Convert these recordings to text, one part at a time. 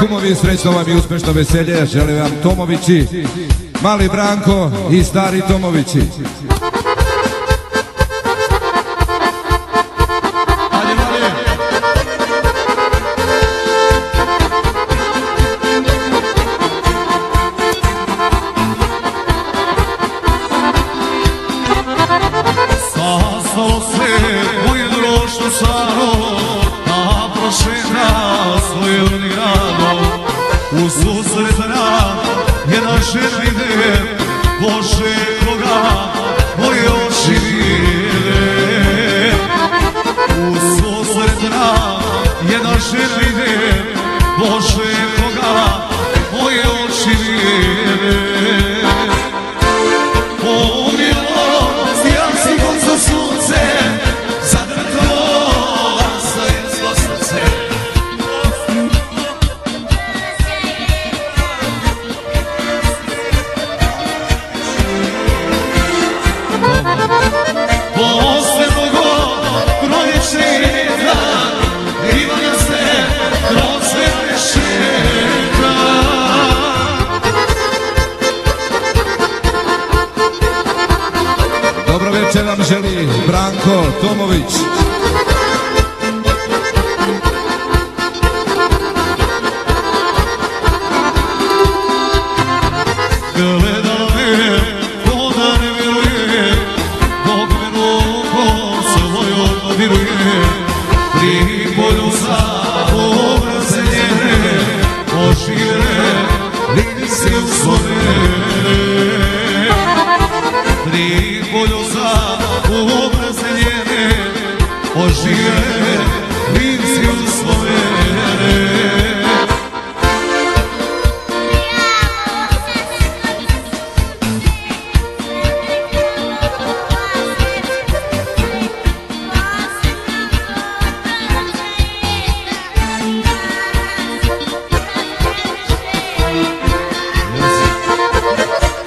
kumovi, srećno vam i uspešno veselje. Želim vam Tomovići, mali Branko i stari Tomovići. Bože koga moje oči vide. U susret nam jedan žena ide. Bože Dobro večer vam želi Branko Tomović.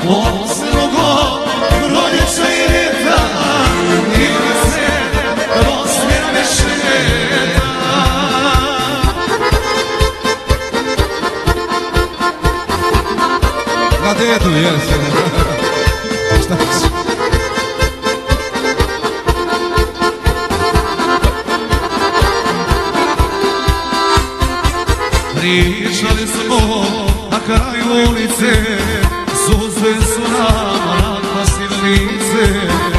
Osnogo proljeća i ljeta Ima se rozmjerne šeta Na dedu, jes. Šta će? Pričali smo na kraju ulice Suze su nama napasile lice